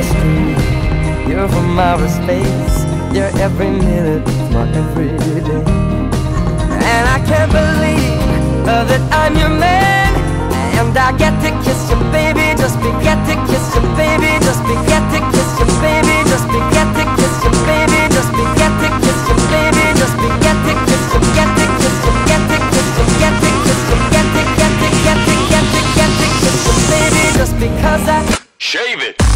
Mystery, you're from outer space, you're every minute my every day. And I can't believe uh, that I'm your man, and I get to kiss you, baby, just forget to kiss you, baby, just forget to kiss you, baby, just forget to kiss you, baby, just forget to kiss you, baby, just forget to kiss you, get to kiss you, get to kiss you, get to kiss you, get to get to get to get to get to kiss you, baby, just because I. Shave it.